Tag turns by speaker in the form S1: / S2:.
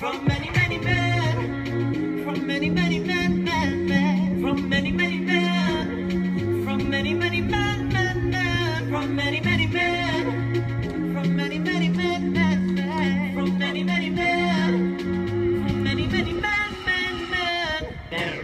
S1: From many, many men, from many, many men, men, men, from many, many men, from many, many men, men, men, from many, many men, from many, many men, men, men, from many, many men, from many, many men, men, men, men.